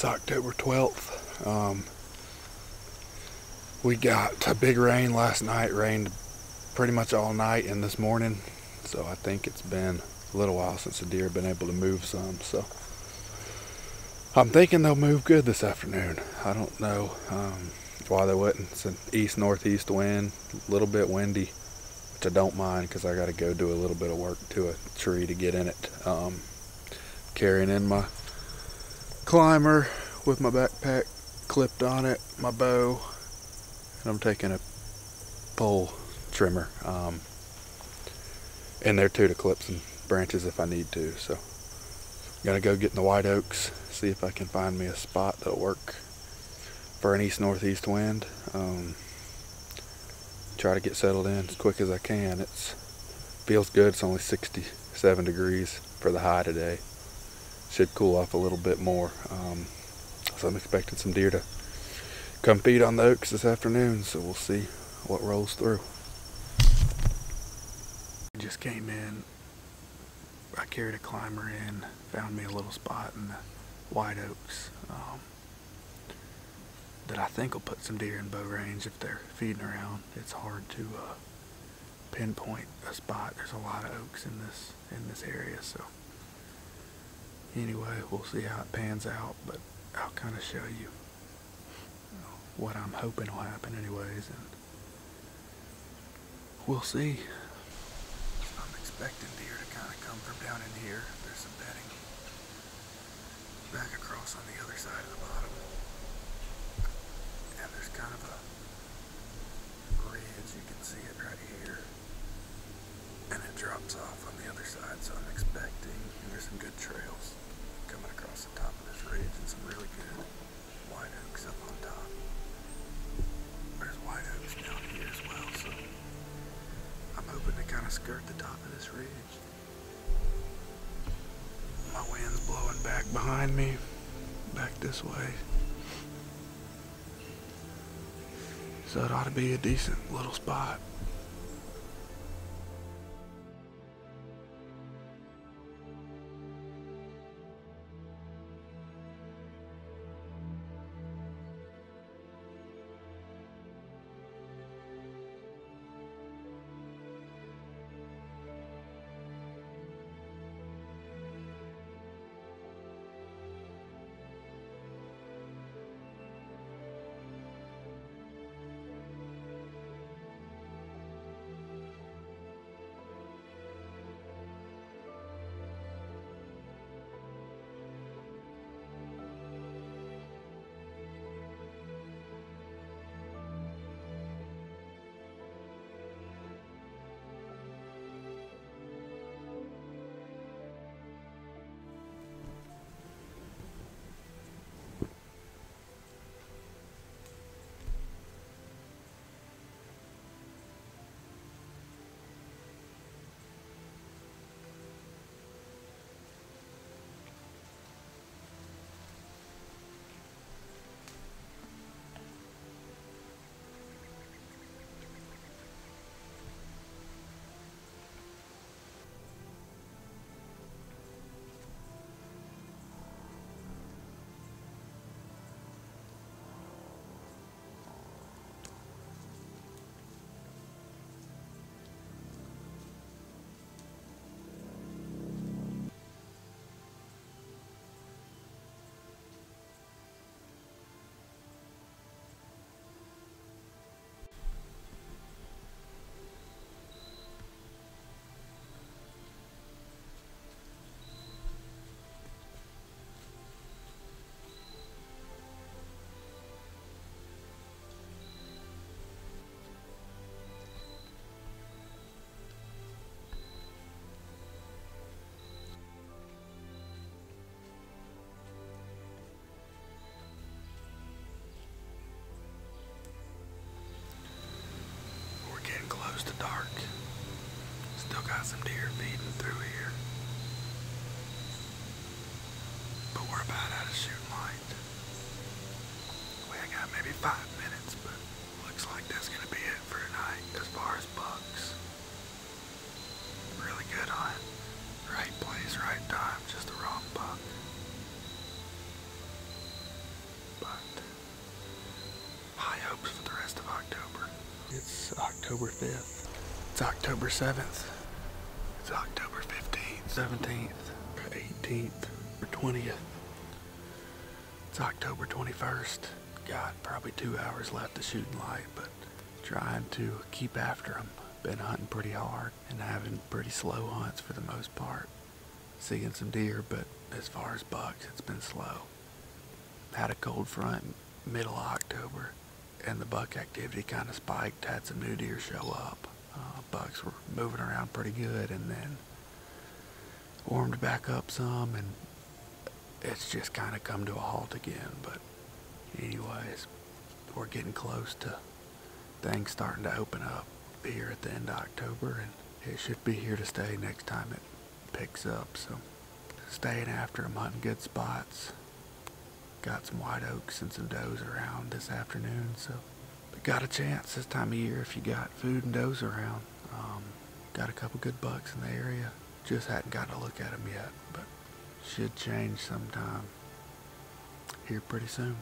It's October 12th. Um, we got a big rain last night, rained pretty much all night and this morning. So I think it's been a little while since the deer have been able to move some. So I'm thinking they'll move good this afternoon. I don't know um, why they wouldn't. It's an east northeast wind, a little bit windy, which I don't mind because I got to go do a little bit of work to a tree to get in it. Um, carrying in my climber with my backpack clipped on it, my bow, and I'm taking a pole trimmer um, in there too to clip some branches if I need to. So I'm gonna go get in the white oaks, see if I can find me a spot that'll work for an east northeast wind. Um, try to get settled in as quick as I can. It's feels good. It's only 67 degrees for the high today. Should cool off a little bit more. Um, so I'm expecting some deer to come feed on the oaks this afternoon. So we'll see what rolls through. Just came in. I carried a climber in, found me a little spot in the white oaks um, that I think will put some deer in bow range if they're feeding around. It's hard to uh, pinpoint a spot. There's a lot of oaks in this in this area, so anyway, we'll see how it pans out. But I'll kind of show you, what I'm hoping will happen, anyways, and we'll see. I'm expecting deer to kind of come from down in here. There's some bedding back across on the other side of the bottom. And there's kind of a ridge, you can see it right here. And it drops off on the other side, so I'm expecting, there's some good trails coming across the top of this ridge and some really good white oaks up on top. There's white oaks down here as well, so I'm hoping to kind of skirt the top of this ridge. My wind's blowing back behind me, back this way. So it ought to be a decent little spot. got some deer feeding through here. But we're about out of shooting light. We ain't got maybe five minutes, but looks like that's gonna be it for tonight as far as bucks. Really good hunt. Right place, right time, just the wrong buck. But high hopes for the rest of October. It's October 5th. It's October 7th. It's October 15th, 17th, 18th, or 20th. It's October 21st. Got probably two hours left to shooting light, but trying to keep after them. Been hunting pretty hard and having pretty slow hunts for the most part. Seeing some deer, but as far as bucks, it's been slow. Had a cold front middle of October, and the buck activity kind of spiked. Had some new deer show up. Bucks were moving around pretty good, and then warmed back up some, and it's just kind of come to a halt again. But anyways, we're getting close to things starting to open up here at the end of October, and it should be here to stay next time it picks up. So staying after them, hunting good spots. Got some white oaks and some does around this afternoon, so got a chance this time of year if you got food and does around. Um, got a couple good bucks in the area. Just hadn't got to look at them yet, but should change sometime here pretty soon.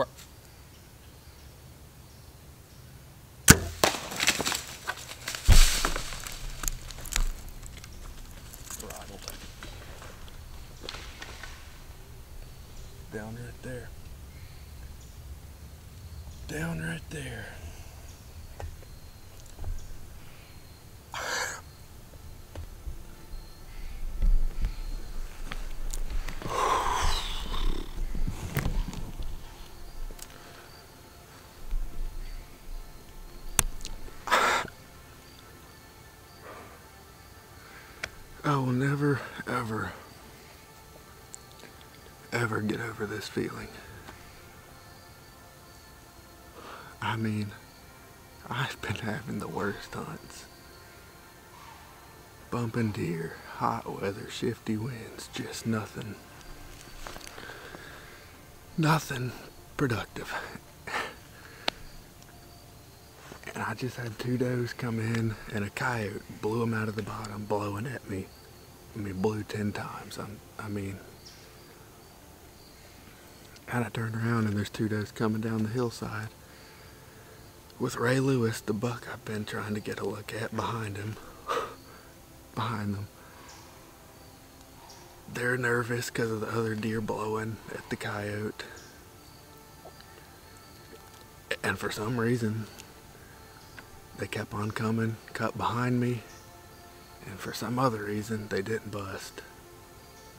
Bruh. Down right there. Down right there. Will never, ever, ever get over this feeling. I mean, I've been having the worst hunts. Bumping deer, hot weather, shifty winds, just nothing. Nothing productive. And I just had two does come in and a coyote blew them out of the bottom, blowing at me. I mean, blew 10 times. I'm, I mean, and I turn around and there's two does coming down the hillside with Ray Lewis, the buck I've been trying to get a look at behind him. behind them. They're nervous because of the other deer blowing at the coyote. And for some reason, they kept on coming, cut behind me, and for some other reason, they didn't bust.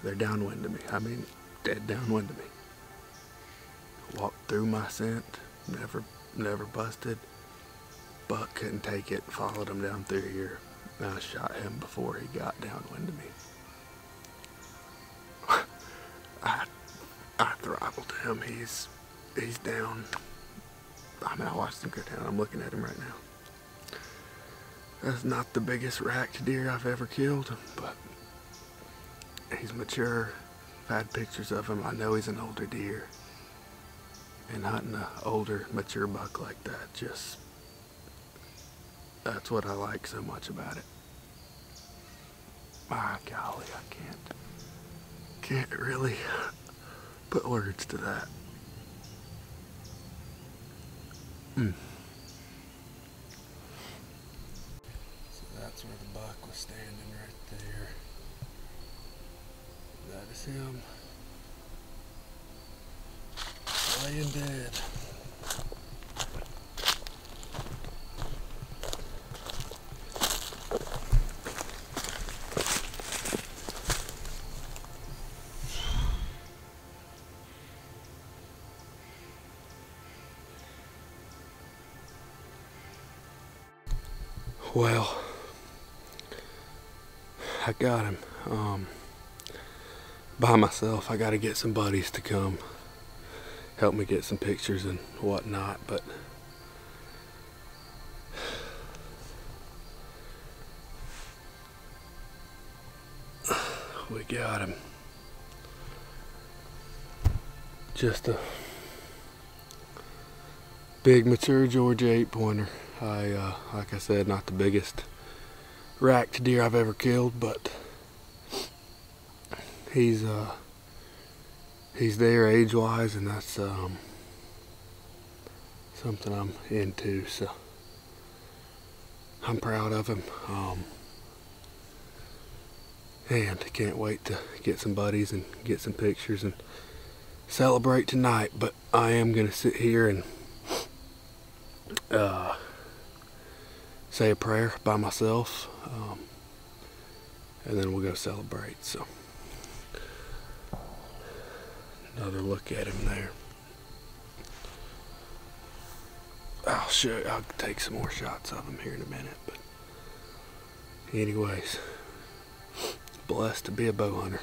They're downwind to me. I mean, dead downwind of me. Walked through my scent, never, never busted. Buck couldn't take it, followed him down through here. I shot him before he got downwind of me. I, I throttled him. He's, he's down. I mean, I watched him go down. I'm looking at him right now. That's not the biggest racked deer I've ever killed, but he's mature. I've had pictures of him. I know he's an older deer. And hunting an older, mature buck like that, just, that's what I like so much about it. My golly, I can't, can't really put words to that. Mm. That's where the buck was standing right there. That is him. Laying dead. Well, I got him. Um, by myself. I got to get some buddies to come help me get some pictures and whatnot. But we got him. Just a big mature Georgia eight pointer. I, uh, like I said, not the biggest racked deer I've ever killed, but he's uh he's there age wise and that's um something I'm into so I'm proud of him. Um and can't wait to get some buddies and get some pictures and celebrate tonight but I am gonna sit here and uh say a prayer by myself, um, and then we'll go celebrate. So, another look at him there. I'll show. I'll take some more shots of him here in a minute. But, anyways, blessed to be a bow hunter.